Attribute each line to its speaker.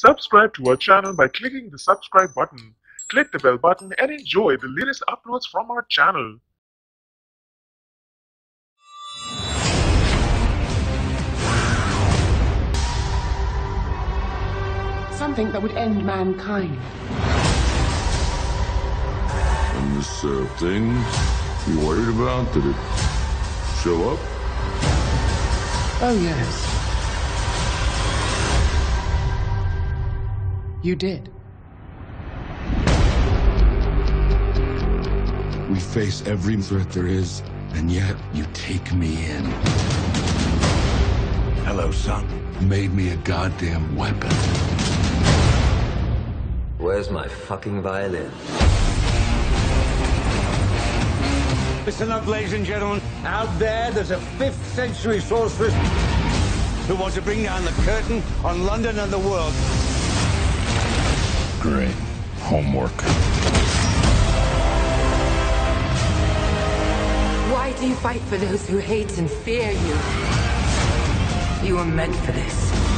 Speaker 1: Subscribe to our channel by clicking the subscribe button. Click the bell button and enjoy the latest uploads from our channel.
Speaker 2: Something that would end mankind.
Speaker 3: And this uh, thing you worried about, did it show up?
Speaker 2: Oh, yes. You did.
Speaker 4: We face every threat there is, and yet you take me in.
Speaker 5: Hello, son.
Speaker 4: You Made me a goddamn weapon.
Speaker 6: Where's my fucking violin?
Speaker 5: Listen up, ladies and gentlemen. Out there, there's a 5th century sorceress who wants to bring down the curtain on London and the world.
Speaker 4: Great. Homework.
Speaker 7: Why do you fight for those who hate and fear you? You were meant for this.